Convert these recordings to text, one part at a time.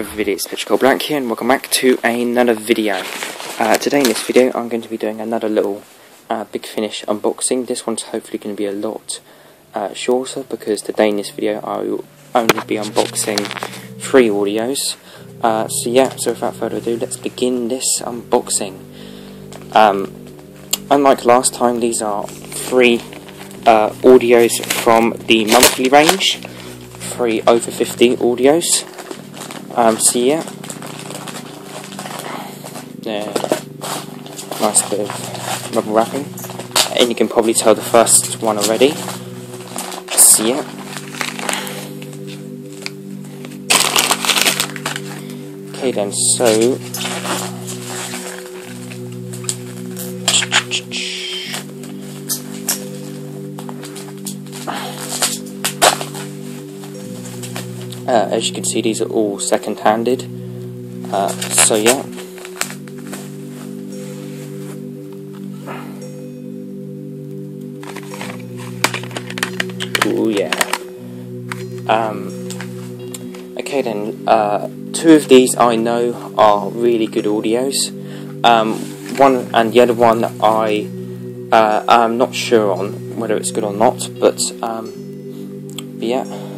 everybody, it's Pitch Skull Black here and welcome back to another video. Uh, today in this video I'm going to be doing another little uh, Big Finish unboxing. This one's hopefully going to be a lot uh, shorter because today in this video I will only be unboxing three audios. Uh, so yeah, so without further ado, let's begin this unboxing. Um, unlike last time, these are three uh, audios from the monthly range. Three over 50 audios. Um, so yeah, yeah, nice bit of rubber wrapping, and you can probably tell the first one already. See it. Okay then, so as you can see, these are all second-handed. Uh, so yeah. Oh yeah. Um, okay then, uh, two of these I know are really good audios. Um, one and the other one I uh, I'm not sure on whether it's good or not, but, um, yeah.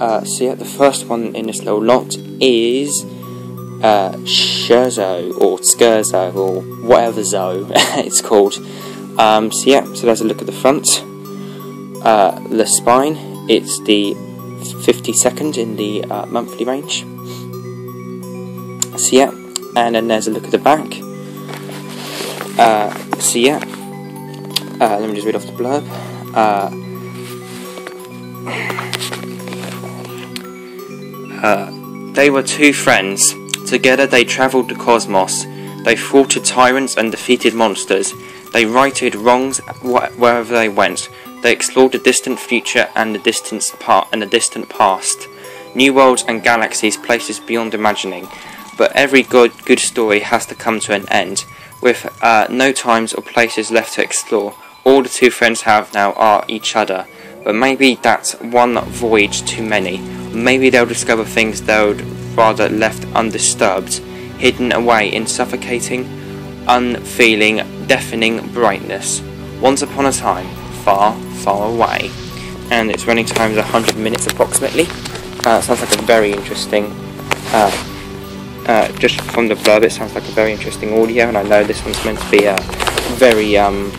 Uh, so yeah, the first one in this little lot is uh, Scherzo or Scherzo or whatever Zo it's called. Um, so yeah, so there's a look at the front. Uh, the spine, it's the 52nd in the uh, monthly range. So yeah, and then there's a look at the back. Uh, so yeah, uh, let me just read off the blurb. Uh, uh, they were two friends. Together they travelled the cosmos. They thwarted tyrants and defeated monsters. They righted wrongs wh wherever they went. They explored the distant future and the distant and the distant past. New worlds and galaxies, places beyond imagining. But every good good story has to come to an end, with uh, no times or places left to explore. All the two friends have now are each other. But maybe that's one voyage too many. Maybe they'll discover things they'd rather left undisturbed, hidden away in suffocating, unfeeling, deafening brightness. Once upon a time, far, far away. And its running time is 100 minutes approximately. Uh, sounds like a very interesting, uh, uh, just from the blurb, it sounds like a very interesting audio, and I know this one's meant to be a very, um,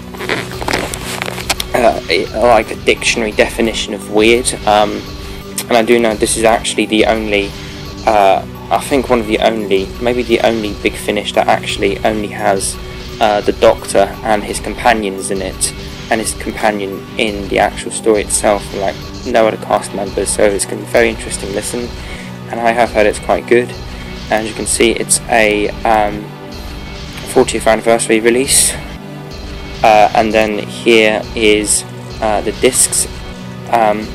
uh, like a dictionary definition of weird. Um, and I do know this is actually the only, uh, I think one of the only, maybe the only Big Finish that actually only has uh, the Doctor and his companions in it, and his companion in the actual story itself, like no other cast members. So it's going to be very interesting listen, and I have heard it's quite good. As you can see, it's a um, 40th anniversary release, uh, and then here is uh, the discs. Um,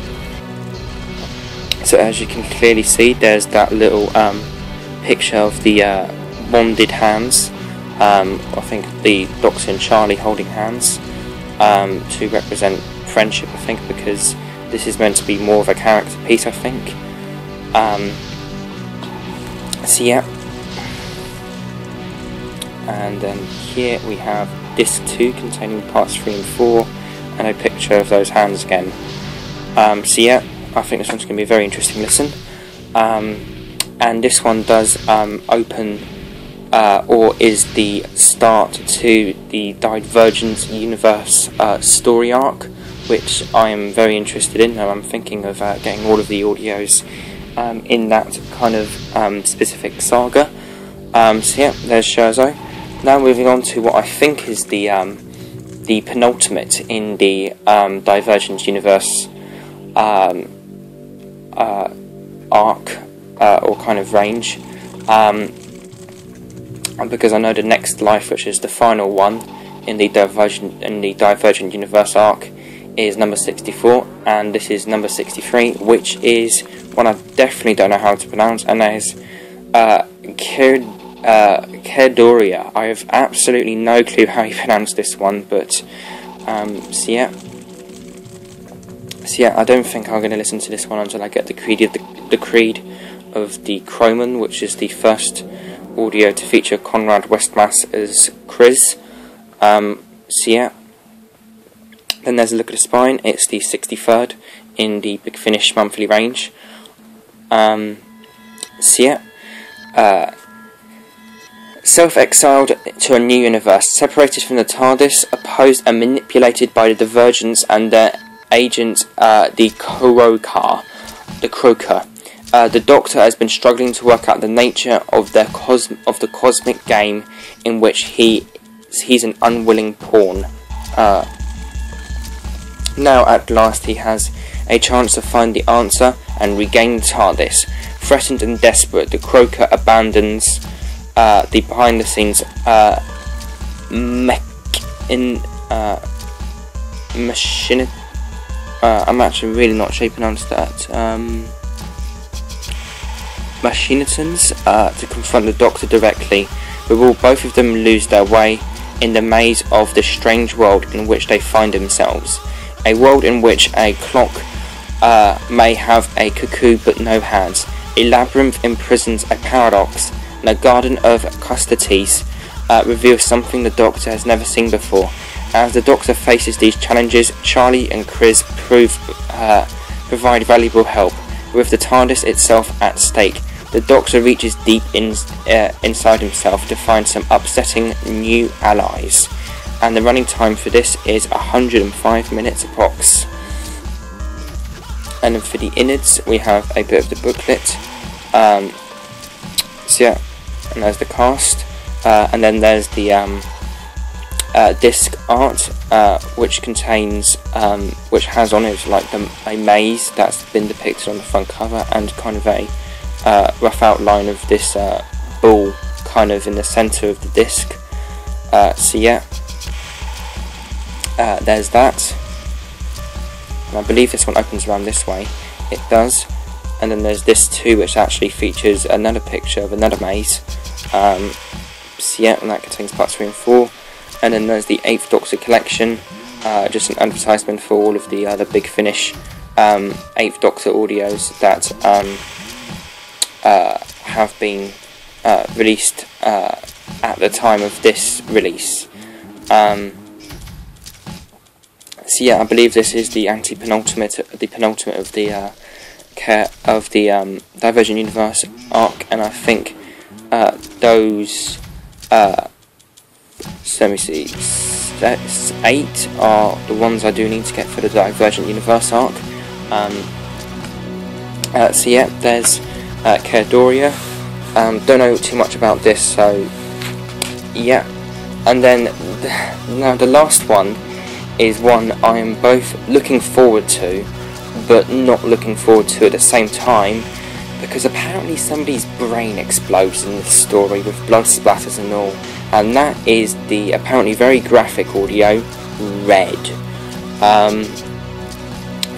so as you can clearly see, there's that little um, picture of the uh, bonded hands. Um, I think the and Charlie holding hands um, to represent friendship. I think because this is meant to be more of a character piece. I think. Um, so yeah, and then here we have disc two containing parts three and four, and a picture of those hands again. Um, so yeah. I think this one's going to be a very interesting listen. Um, and this one does um, open uh, or is the start to the Divergent Universe uh, story arc, which I am very interested in. I'm thinking of uh, getting all of the audios um, in that kind of um, specific saga. Um, so yeah, there's Scherzo. Now moving on to what I think is the um, the penultimate in the Divergent Universe um, uh, arc uh, or kind of range. Um, because I know the next life, which is the final one in the Divergent in the Divergent Universe arc, is number 64, and this is number 63, which is one I definitely don't know how to pronounce, and that is uh, Caerdroia. Uh, I have absolutely no clue how you pronounce this one, but um, so yeah. So yeah, I don't think I'm going to listen to this one until I get the creed of the, the creed of the Kromon, which is the first audio to feature Conrad Westmaas as C'rizz. Um, so yeah. Then there's a look at the spine. It's the 63rd in the Big Finish monthly range. Um, so yeah. Uh, Self-exiled to a new universe, separated from the TARDIS, opposed and manipulated by the Divergents and their agent, uh, the Kro'ka. The Kro'ka. Uh, the Doctor has been struggling to work out the nature of the cos- of the cosmic game in which he he's an unwilling pawn. Uh, now, at last, he has a chance to find the answer and regain TARDIS. Threatened and desperate, the Kro'ka abandons uh, the behind the scenes uh, mech in uh, machine. Uh, I'm actually really not sure pronounce that. Um, uh, to confront the Doctor directly, but will both of them lose their way in the maze of the strange world in which they find themselves. A world in which a clock uh, may have a cuckoo but no hands. A labyrinth imprisons a paradox and a garden of custodies uh, reveals something the Doctor has never seen before. As the Doctor faces these challenges, Charlie and C'rizz prove, uh, provide valuable help, with the TARDIS itself at stake. The Doctor reaches deep in, uh, inside himself to find some upsetting new allies, and the running time for this is 105 minutes approx. And for the innards, we have a bit of the booklet. Um, so yeah, and there's the cast, uh, and then there's the um, uh, disc art, uh, which contains, um, which has on it like the, a maze that's been depicted on the front cover, and kind of a uh, rough outline of this uh, ball, kind of in the centre of the disc. Uh, so yeah, there's that, and I believe this one opens around this way. It does. And then there's this too which actually features another picture of another maze. Um, so yeah and that contains parts 3 and 4 and then there's the 8th Doctor collection uh, just an advertisement for all of the other Big Finish um, 8th Doctor audios that um, uh, have been uh, released uh, at the time of this release um, so yeah, I believe this is the anti-penultimate, the penultimate of the uh, of the um, Divergent Universe arc, and I think uh, those. See. Eight are the ones I do need to get for the Divergent Universe arc. Um, uh, so yeah, there's uh, Doria. Um, don't know too much about this, so yeah. And then now the last one is one I am both looking forward to but not looking forward to at the same time because apparently somebody's brain explodes in this story with blood splatters and all and that is the apparently very graphic audio red. Um,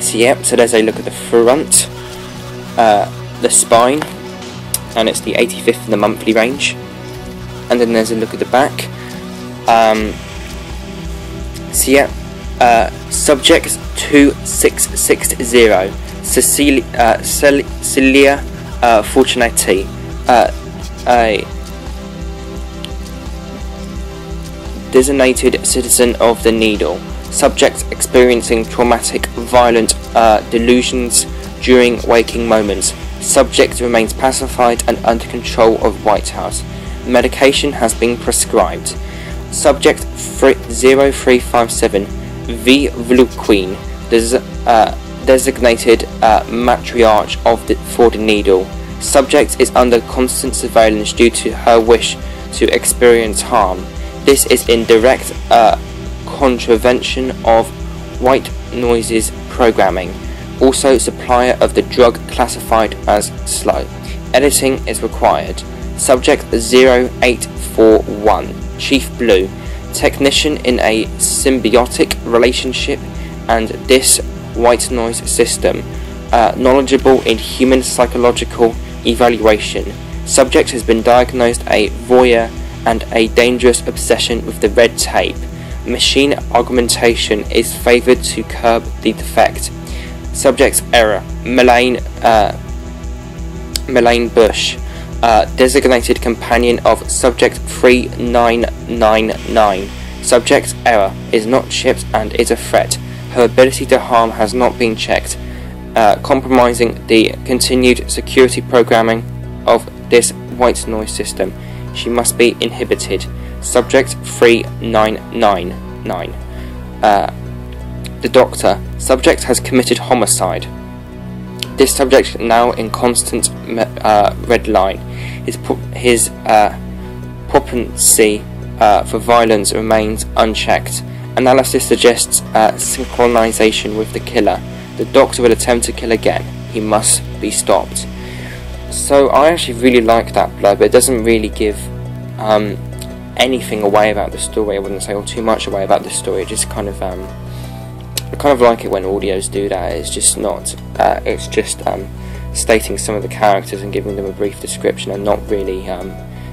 so yep so there's a look at the front uh, the spine and it's the 85th in the monthly range. And then there's a look at the back. Um, so yeah uh, subject 2660 Cecilia, uh, Celia uh, Fortunetti, uh, designated citizen of the Needle, subject experiencing traumatic, violent uh, delusions during waking moments. Subject remains pacified and under control of White House. Medication has been prescribed. Subject 0357 V. Vluqueen, des uh, designated uh, matriarch of the, for the Needle. Subject is under constant surveillance due to her wish to experience harm. This is in direct uh, contravention of White Noise's programming. Also, supplier of the drug classified as slow. Editing is required. Subject 0841, Chief Blue technician in a symbiotic relationship and this white noise system, uh, knowledgeable in human psychological evaluation. Subject has been diagnosed a voyeur and a dangerous obsession with the red tape. Machine augmentation is favored to curb the defect. Subject's error. Malign, uh, Melanie Bush, uh, designated companion of Subject 3999. Subject's error is not shipped and is a threat. Her ability to harm has not been checked, uh, compromising the continued security programming of this white noise system. She must be inhibited. Subject 3999. Uh, the Doctor. Subject has committed homicide. This subject now in constant uh, red line. His, his uh, propensity uh, for violence remains unchecked. Analysis suggests uh, synchronization with the killer. The Doctor will attempt to kill again. He must be stopped. So I actually really like that blurb. It doesn't really give um, anything away about the story. I wouldn't say, or too much away about the story. It just kind of um, I kind of like it when audios do that. It's just not. Uh, it's just um, stating some of the characters and giving them a brief description, and not really um,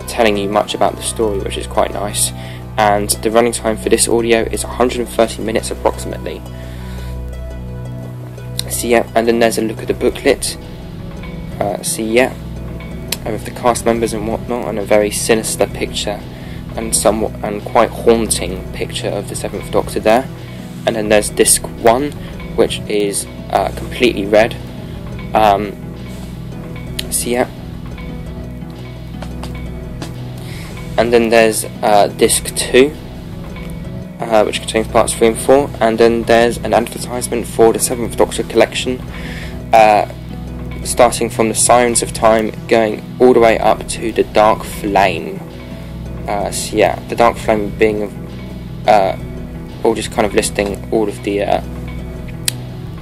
telling you much about the story, which is quite nice. And the running time for this audio is 130 minutes approximately. So yeah, and then there's a look at the booklet. Uh, so yeah, with the cast members and whatnot, and a very sinister picture and somewhat and quite haunting picture of the Seventh Doctor there and then there's disc one, which is uh, completely red. Um, so yeah. And then there's uh, disc two, uh, which contains parts three and four, and then there's an advertisement for the Seventh Doctor collection, uh, starting from the Sirens of Time, going all the way up to the Dark Flame. Uh, so yeah, the Dark Flame being uh, or just kind of listing all of the uh,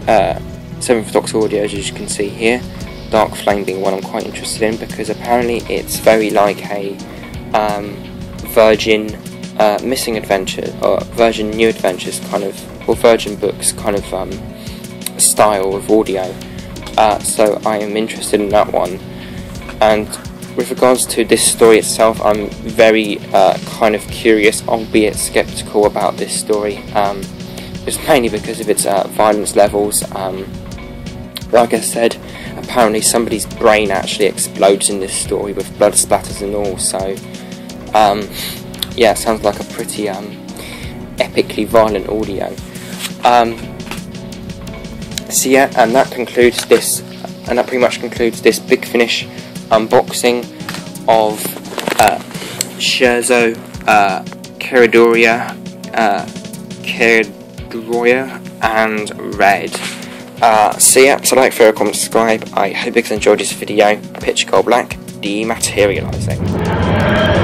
uh, Seventh Doctor audios as you can see here. Dark Flame being one I'm quite interested in because apparently it's very like a um, Virgin uh, Missing Adventure or Virgin New Adventures kind of, or Virgin Books kind of um, style of audio. Uh, so I am interested in that one. And with regards to this story itself, I'm very uh, kind of curious, albeit skeptical about this story. Um, just mainly because of its uh, violence levels. Um, like I said, apparently somebody's brain actually explodes in this story with blood splatters and all. So, um, yeah, it sounds like a pretty um, epically violent audio. So yeah, and that concludes this, and that pretty much concludes this Big Finish unboxing of uh, Scherzo, uh, uh, and Red. Uh, so yeah, so like, favorite, comment, subscribe. I hope you guys enjoyed this video. Pitch Skull Black, dematerializing.